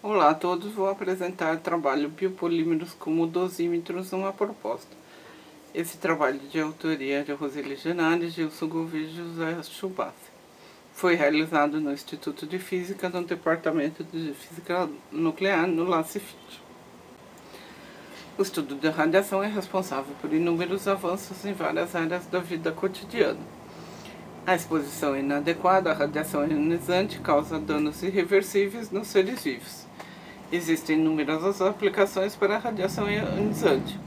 Olá a todos, vou apresentar o trabalho Biopolímeros como dosímetros numa proposta. Esse trabalho de autoria de Roseli Genari, Gilson Gouveia e José Chubassi. Foi realizado no Instituto de Física, no Departamento de Física Nuclear, no LACIFIT. O estudo de radiação é responsável por inúmeros avanços em várias áreas da vida cotidiana. A exposição inadequada à radiação ionizante causa danos irreversíveis nos seres vivos. Existem numerosas aplicações para a radiação ionizante.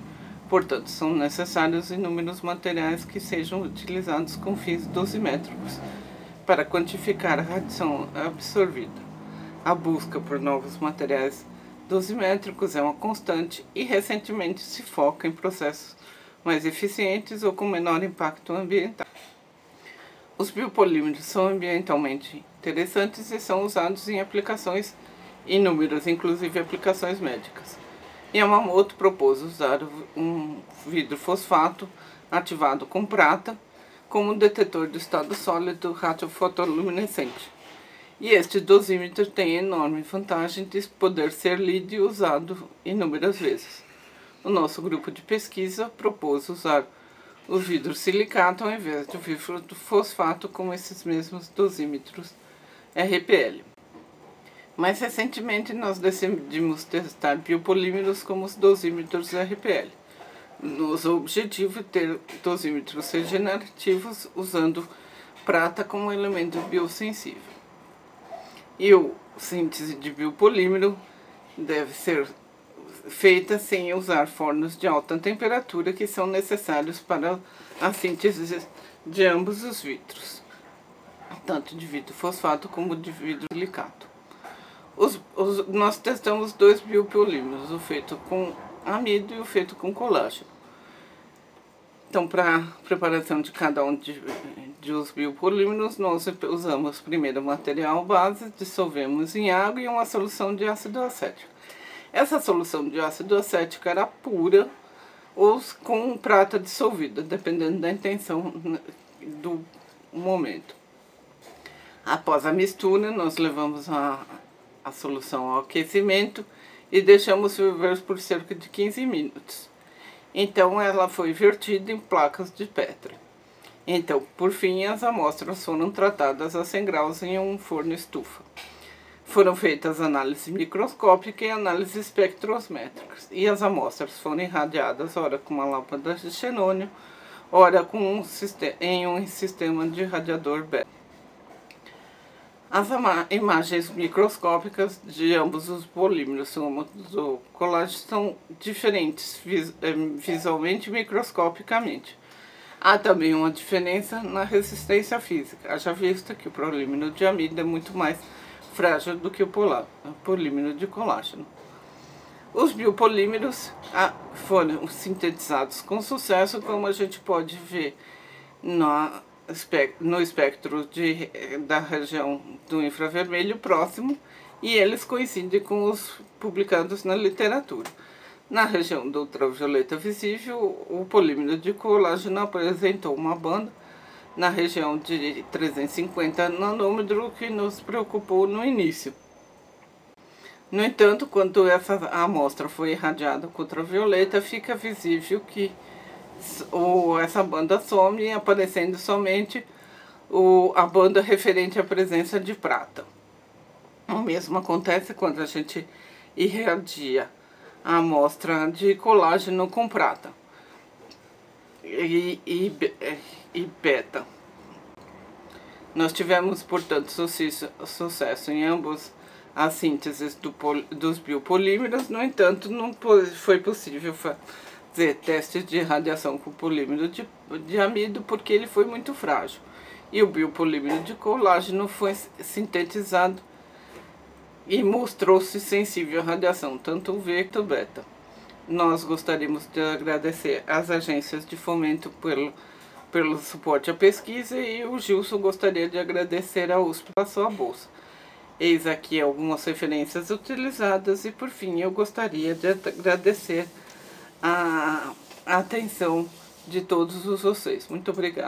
Portanto, são necessários inúmeros materiais que sejam utilizados com fins dosimétricos para quantificar a radiação absorvida. A busca por novos materiais dosimétricos é uma constante e recentemente se foca em processos mais eficientes ou com menor impacto ambiental. Os biopolímeros são ambientalmente interessantes e são usados em aplicações inúmeras, inclusive aplicações médicas. Yamamoto propôs usar um vidro fosfato ativado com prata como detetor do estado sólido radiofotoluminescente. E este dosímetro tem a enorme vantagem de poder ser lido e usado inúmeras vezes. O nosso grupo de pesquisa propôs usar o vidro silicato ao invés do vidro fosfato com esses mesmos dosímetros RPL. Mais recentemente, nós decidimos testar biopolímeros como os dosímetros RPL. Nosso objetivo é ter dosímetros regenerativos usando prata como elemento biosensível. E o síntese de biopolímero deve ser feita sem usar fornos de alta temperatura que são necessários para a síntese de ambos os vidros, tanto de vidro fosfato como de vidro silicato. Os, os, nós testamos dois biopolímeros, o feito com amido e o feito com colágeno. Então, para a preparação de cada um de, de os biopolímeros, nós usamos primeiro o material base, dissolvemos em água e uma solução de ácido acético. Essa solução de ácido acético era pura ou com prata dissolvida, dependendo da intenção do momento. Após a mistura, nós levamos a, a solução ao aquecimento e deixamos ferver por cerca de 15 minutos. Então ela foi vertida em placas de pedra. Então, por fim, as amostras foram tratadas a 100 graus em um forno estufa. Foram feitas análises microscópicas e análises espectrosmétricas, e as amostras foram irradiadas, ora com uma lâmpada de xenônio, ora com um em um sistema de radiador beta. As imagens microscópicas de ambos os polímeros do colágeno são diferentes vis eh, visualmente e microscopicamente. Há também uma diferença na resistência física, haja vista que o polímero de amido é muito mais frágil do que o polímero de colágeno. Os biopolímeros ah, foram sintetizados com sucesso, como a gente pode ver no espectro de, da região do infravermelho próximo, e eles coincidem com os publicados na literatura. Na região do ultravioleta visível, o polímero de colágeno apresentou uma banda na região de 350 nanômetros que nos preocupou no início. No entanto, quando essa amostra foi irradiada com ultravioleta, fica visível que o, essa banda some, aparecendo somente o, a banda referente à presença de prata. O mesmo acontece quando a gente irradia a amostra de colágeno com prata e, e, e beta. Nós tivemos, portanto, sucesso, em ambos as sínteses do dos biopolímeros, no entanto, não foi possível fazer testes de radiação com polímero de, de amido porque ele foi muito frágil. E o biopolímero de colágeno foi sintetizado e mostrou-se sensível à radiação, tanto V quanto beta. Nós gostaríamos de agradecer às agências de fomento pelo, pelo suporte à pesquisa e o Gilson gostaria de agradecer à USP pela sua bolsa. Eis aqui algumas referências utilizadas e por fim eu gostaria de agradecer a, atenção de todos vocês. Muito obrigada.